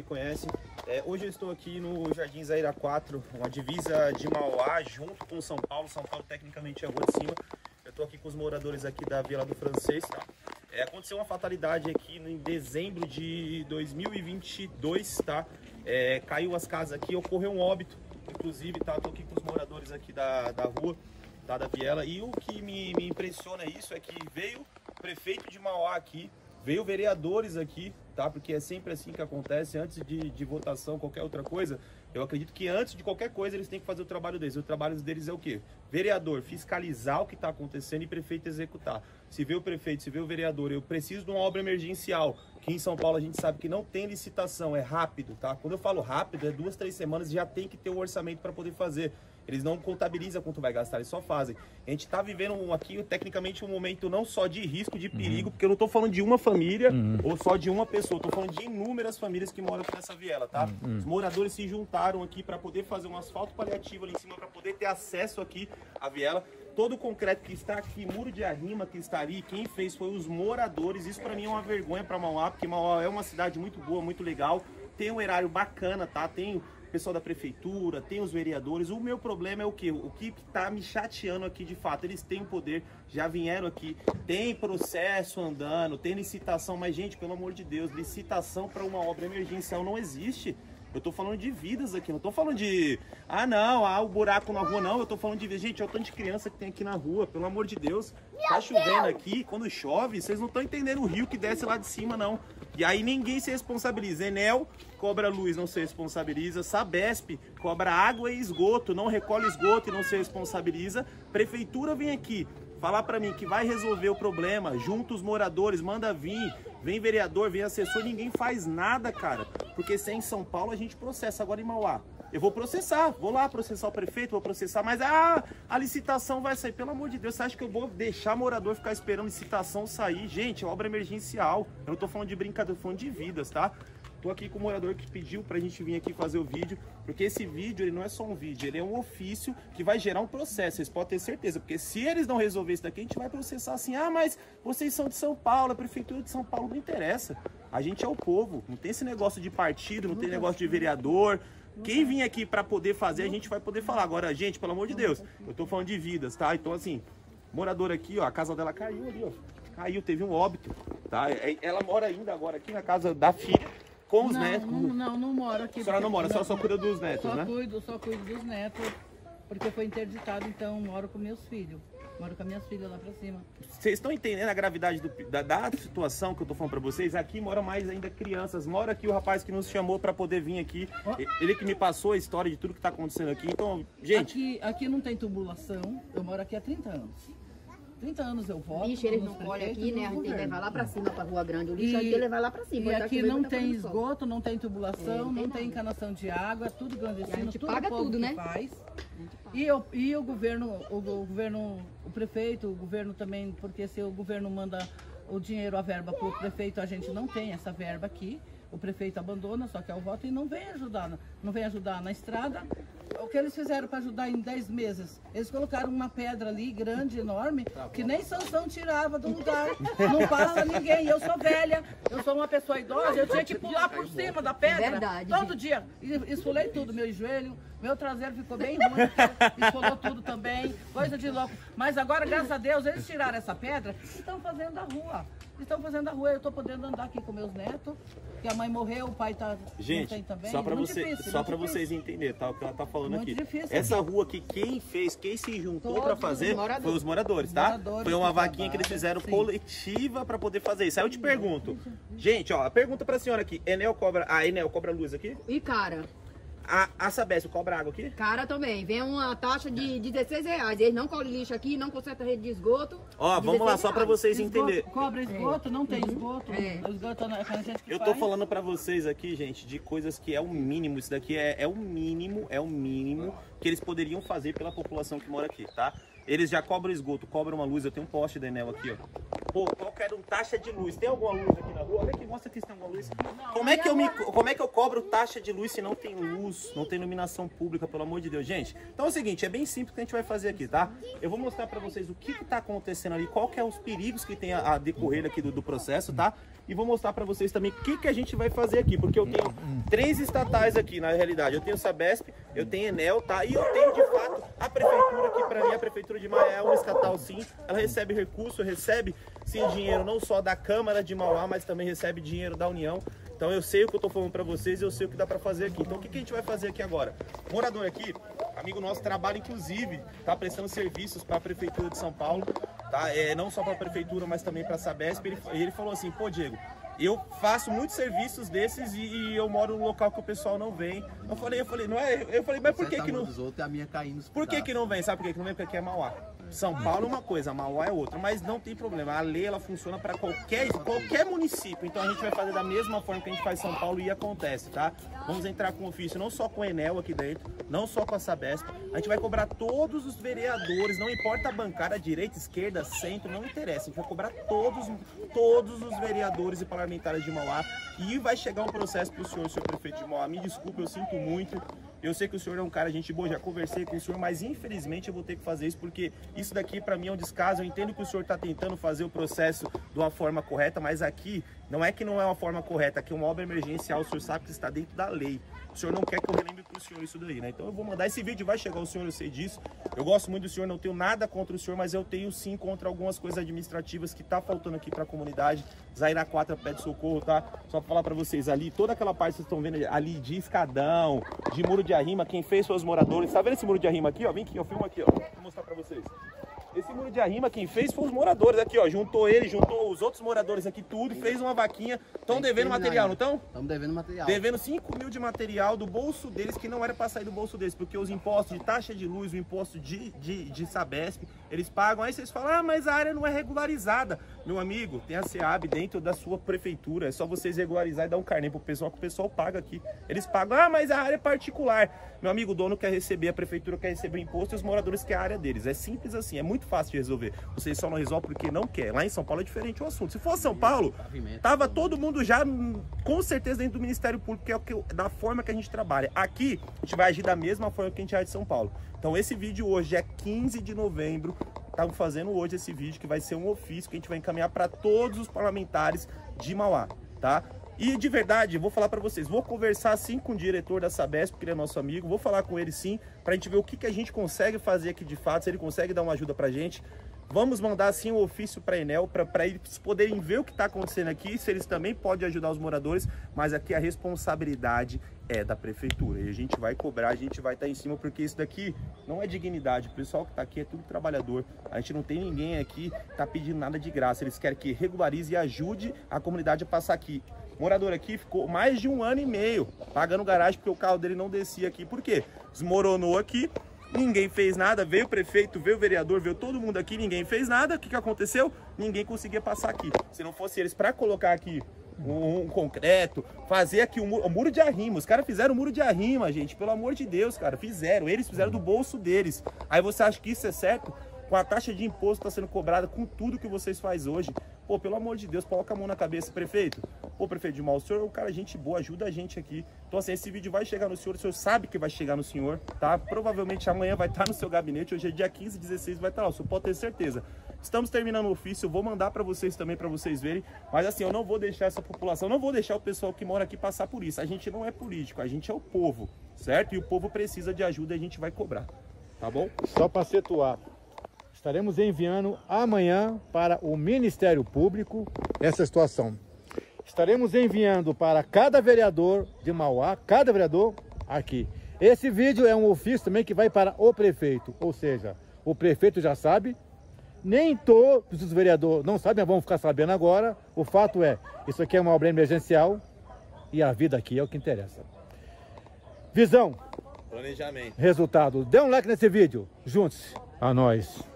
me conhecem. É, hoje eu estou aqui no Jardim Zaira 4, uma divisa de Mauá, junto com São Paulo. São Paulo, tecnicamente, é a rua de cima. Eu estou aqui com os moradores aqui da Vila do Francês, tá? É, aconteceu uma fatalidade aqui em dezembro de 2022, tá? É, caiu as casas aqui, ocorreu um óbito, inclusive, tá? Estou aqui com os moradores aqui da, da rua, tá? Da Viela. E o que me, me impressiona isso é que veio prefeito de Mauá aqui, veio vereadores aqui, tá? Porque é sempre assim que acontece, antes de, de votação, qualquer outra coisa, eu acredito que antes de qualquer coisa eles têm que fazer o trabalho deles. O trabalho deles é o quê? Vereador, fiscalizar o que está acontecendo e prefeito executar. Se vê o prefeito, se vê o vereador, eu preciso de uma obra emergencial, que em São Paulo a gente sabe que não tem licitação, é rápido, tá? Quando eu falo rápido, é duas, três semanas já tem que ter o um orçamento para poder fazer. Eles não contabilizam quanto vai gastar, eles só fazem. A gente está vivendo aqui, tecnicamente, um momento não só de risco, de perigo, uhum. porque eu não estou falando de uma família uhum. ou só de uma pessoa, estou falando de inúmeras famílias que moram nessa viela, tá? Uhum. Os moradores se juntaram aqui para poder fazer um asfalto paliativo ali em cima, para poder ter acesso aqui à viela todo o concreto que está aqui, muro de arrima que está ali, quem fez foi os moradores. Isso para mim é uma vergonha para Mauá, porque Mauá é uma cidade muito boa, muito legal. Tem um erário bacana, tá? Tem pessoal da prefeitura, tem os vereadores. O meu problema é o que? O que está me chateando aqui de fato? Eles têm o poder, já vieram aqui, tem processo andando, tem licitação, mas gente, pelo amor de Deus, licitação para uma obra emergencial não existe. Eu tô falando de vidas aqui, não tô falando de. Ah, não, ah, o buraco na rua, não. Eu tô falando de. Gente, é o tanto de criança que tem aqui na rua, pelo amor de Deus. Tá chovendo aqui, quando chove, vocês não estão entendendo o rio que desce lá de cima, não. E aí ninguém se responsabiliza. Enel cobra luz, não se responsabiliza. Sabesp cobra água e esgoto, não recolhe esgoto e não se responsabiliza. Prefeitura vem aqui falar para mim que vai resolver o problema, junto os moradores, manda vir, vem vereador, vem assessor, ninguém faz nada, cara. Porque se é em São Paulo, a gente processa. Agora em Mauá, eu vou processar, vou lá processar o prefeito, vou processar, mas ah, a licitação vai sair. Pelo amor de Deus, você acha que eu vou deixar morador ficar esperando licitação sair? Gente, é obra emergencial. Eu não tô falando de brincadeira, tô falando de vidas, tá? Tô aqui com o morador que pediu pra gente vir aqui fazer o vídeo, porque esse vídeo ele não é só um vídeo, ele é um ofício que vai gerar um processo, vocês podem ter certeza, porque se eles não resolver isso daqui, a gente vai processar assim, ah, mas vocês são de São Paulo, a prefeitura de São Paulo não interessa. A gente é o povo, não tem esse negócio de partido, não tem negócio de vereador, quem vir aqui para poder fazer, a gente vai poder falar. Agora, gente, pelo amor de Deus, eu tô falando de vidas, tá? Então, assim, morador aqui, ó, a casa dela caiu ali, ó. Caiu, teve um óbito, tá? É, ela mora ainda agora aqui na casa da filha com os não, netos? Não, não, não moro aqui. A senhora não mora, a senhora só cuida dos netos, só né? Cuido, só cuido dos netos, porque foi interditado, então moro com meus filhos. Moro com minhas filhas lá pra cima. Vocês estão entendendo a gravidade do, da, da, situação que eu tô falando pra vocês? Aqui moram mais ainda crianças. Mora aqui o rapaz que nos chamou pra poder vir aqui. Oh. Ele que me passou a história de tudo que tá acontecendo aqui. Então, gente... Aqui, aqui não tem tubulação. Eu moro aqui há 30 anos. 30 anos eu voto. Lixo eles não colhem aqui, né? A gente tem que levar lá pra cima, pra Rua Grande. O lixo e, a gente tem que levar lá pra cima. E aqui não tem esgoto, não tem tubulação, não, tem, não tem encanação de água, é tudo clandestino. E a gente tudo paga tudo, né? Faz. E, eu, e o governo, o, o governo, o prefeito, o governo também, porque se o governo manda o dinheiro, a verba para o prefeito, a gente não tem essa verba aqui. O prefeito abandona, só que é o voto e não vem ajudar, não vem ajudar na estrada, o que eles fizeram para ajudar em 10 meses? Eles colocaram uma pedra ali, grande, enorme, que nem Sansão tirava do lugar. Não passa ninguém. Eu sou velha, eu sou uma pessoa idosa, eu tinha que pular por cima da pedra. Verdade. Todo dia. Esfolei tudo, meu joelho, meu traseiro ficou bem ruim, esfolou tudo também, coisa de louco. Mas agora, graças a Deus, eles tiraram essa pedra e estão fazendo a rua estão fazendo a rua. Eu estou podendo andar aqui com meus netos, que a mãe morreu, o pai tá Gente, também. só para você, difícil, só vocês entenderem, tá, o que ela tá falando muito aqui. Difícil, Essa rua aqui quem fez, quem se juntou para fazer os foi os moradores, tá? Moradores foi uma vaquinha que eles fizeram sim. coletiva para poder fazer isso. Aí eu te pergunto, gente, ó, a pergunta para a senhora aqui, Enel cobra, a Enel cobra luz aqui? E cara, a, a Sabesp cobra água aqui? Cara também. Vem uma taxa de 16 reais. Eles não colhem lixo aqui, não consertam rede de esgoto. Ó, vamos lá, só para vocês entenderem. Cobra esgoto, é. não tem uhum. esgoto. É. esgoto é a gente que Eu tô falando para vocês aqui, gente, de coisas que é o mínimo. Isso daqui é, é o mínimo, é o mínimo que eles poderiam fazer pela população que mora aqui, tá? Eles já cobram esgoto, cobram uma luz. Eu tenho um poste da Enel aqui, ó. Pô, qual que era um taxa de luz? Tem alguma luz aqui na rua? Olha aqui, mostra aqui se tem alguma luz. Como é que eu me, como é que eu cobro taxa de luz se não tem luz, não tem iluminação pública, pelo amor de Deus, gente? Então é o seguinte, é bem simples que a gente vai fazer aqui, tá? Eu vou mostrar pra vocês o que que tá acontecendo ali, qual que é os perigos que tem a, a decorrer aqui do, do processo, tá? E vou mostrar pra vocês também o que que a gente vai fazer aqui, porque eu tenho três estatais aqui, na realidade. Eu tenho Sabesp, eu tenho Enel, tá? E eu tenho, de fato, a prefeitura, que pra mim a prefeitura de Maia é uma estatal, sim. Ela recebe recurso, recebe, sim, dinheiro não só da Câmara de Mauá, mas também recebe dinheiro da União. Então eu sei o que eu tô falando pra vocês eu sei o que dá pra fazer aqui. Então o que, que a gente vai fazer aqui agora? Morador aqui, amigo nosso, trabalha inclusive, tá prestando serviços para a Prefeitura de São Paulo, tá? É, não só para a Prefeitura, mas também para a Sabesp. Ele, ele falou assim, pô Diego, eu faço muitos serviços desses e, e eu moro num local que o pessoal não vem. Eu falei, eu falei, não é? Eu falei, mas por que que não... Dos outros, a minha caindo Por que que não vem? Sabe por que que não vem? Porque aqui é Mauá. São Paulo é uma coisa, Mauá é outra, mas não tem problema. A lei ela funciona para qualquer qualquer município. Então a gente vai fazer da mesma forma que a gente faz em São Paulo e acontece, tá? Vamos entrar com ofício não só com o Enel aqui dentro, não só com a Sabesp. A gente vai cobrar todos os vereadores, não importa a bancada, direita, esquerda, centro, não interessa. A gente vai cobrar todos, todos os vereadores e parlamentares de Mauá e vai chegar um processo para o senhor, senhor prefeito de Mauá. Me desculpe, eu sinto muito. Eu sei que o senhor é um cara gente boa, já conversei com o senhor, mas infelizmente eu vou ter que fazer isso porque isso daqui para mim é um descaso. Eu entendo que o senhor está tentando fazer o processo de uma forma correta, mas aqui não é que não é uma forma correta, aqui é uma obra emergencial, o senhor sabe que está dentro da lei. O senhor não quer que eu relembre para o senhor isso daí, né? Então eu vou mandar esse vídeo, vai chegar ao senhor, eu sei disso. Eu gosto muito do senhor, não tenho nada contra o senhor, mas eu tenho sim contra algumas coisas administrativas que tá faltando aqui para a comunidade. Zaira 4 pede socorro, tá? Só para falar para vocês ali, toda aquela parte que vocês estão vendo ali de escadão, de muro de arrima, quem fez foi os moradores. Tá vendo esse muro de arrima aqui, ó? Vem aqui, ó, filma aqui, ó. Vou mostrar para vocês. Esse muro de arrima, quem fez foi os moradores aqui, ó. Juntou ele, juntou os outros moradores aqui, tudo, fez uma vaquinha. Estão devendo material, não estão? Estamos devendo material. Devendo 5 mil de material do bolso deles, que não era para sair do bolso deles, porque os impostos de taxa de luz, o imposto de, de, de Sabesp, eles pagam. Aí vocês falam, ah, mas a área não é regularizada. Meu amigo, tem a SEAB dentro da sua prefeitura, é só vocês regularizar e dar um carnê pro pessoal, que o pessoal paga aqui. Eles pagam, ah, mas a área é particular. Meu amigo, o dono quer receber, a prefeitura quer receber o imposto e os moradores querem a área deles. É simples assim, é muito fácil de resolver. Vocês só não resolvem porque não quer. Lá em São Paulo é diferente o assunto. Se fosse São Paulo, tava todo mundo já hum, com certeza dentro do Ministério Público, que é o que, da forma que a gente trabalha. Aqui, a gente vai agir da mesma forma que a gente age de São Paulo. Então esse vídeo hoje é 15 de novembro. Estamos fazendo hoje esse vídeo que vai ser um ofício que a gente vai encaminhar para todos os parlamentares de Mauá, tá? E de verdade, vou falar para vocês, vou conversar sim com o diretor da Sabesp, porque ele é nosso amigo, vou falar com ele sim, para a gente ver o que, que a gente consegue fazer aqui de fato, se ele consegue dar uma ajuda pra gente. Vamos mandar sim um ofício para a Enel, para eles poderem ver o que está acontecendo aqui, se eles também podem ajudar os moradores, mas aqui a responsabilidade é da prefeitura. E a gente vai cobrar, a gente vai estar tá em cima, porque isso daqui não é dignidade. O pessoal que está aqui é tudo trabalhador. A gente não tem ninguém aqui está pedindo nada de graça. Eles querem que regularize e ajude a comunidade a passar aqui. O morador aqui ficou mais de um ano e meio pagando garagem porque o carro dele não descia aqui. Por quê? Desmoronou aqui, Ninguém fez nada, veio o prefeito, veio o vereador, veio todo mundo aqui, ninguém fez nada. O que, que aconteceu? Ninguém conseguia passar aqui. Se não fosse eles para colocar aqui um, um, concreto, fazer aqui um muro, um muro de arrima. Os caras fizeram um muro de arrima, gente. Pelo amor de Deus, cara. Fizeram. Eles fizeram do bolso deles. Aí você acha que isso é certo? Com a taxa de imposto está sendo cobrada com tudo que vocês fazem hoje. Pô, pelo amor de Deus, coloca a mão na cabeça, prefeito. Pô, prefeito de mal, o senhor é um cara gente boa, ajuda a gente aqui. Então, assim, esse vídeo vai chegar no senhor, o senhor sabe que vai chegar no senhor, tá? Provavelmente amanhã vai estar no seu gabinete, hoje é dia 15, 16, vai estar lá, o senhor pode ter certeza. Estamos terminando o ofício, vou mandar para vocês também, para vocês verem. Mas assim, eu não vou deixar essa população, não vou deixar o pessoal que mora aqui passar por isso. A gente não é político, a gente é o povo, certo? E o povo precisa de ajuda e a gente vai cobrar, tá bom? Só para situar, estaremos enviando amanhã para o Ministério Público essa situação. Estaremos enviando para cada vereador de Mauá, cada vereador aqui. Esse vídeo é um ofício também que vai para o prefeito, ou seja, o prefeito já sabe, nem todos os vereadores não sabem, vão ficar sabendo agora. O fato é, isso aqui é uma obra emergencial e a vida aqui é o que interessa. Visão. Planejamento. Resultado. Dê um like nesse vídeo. Juntos. A nós.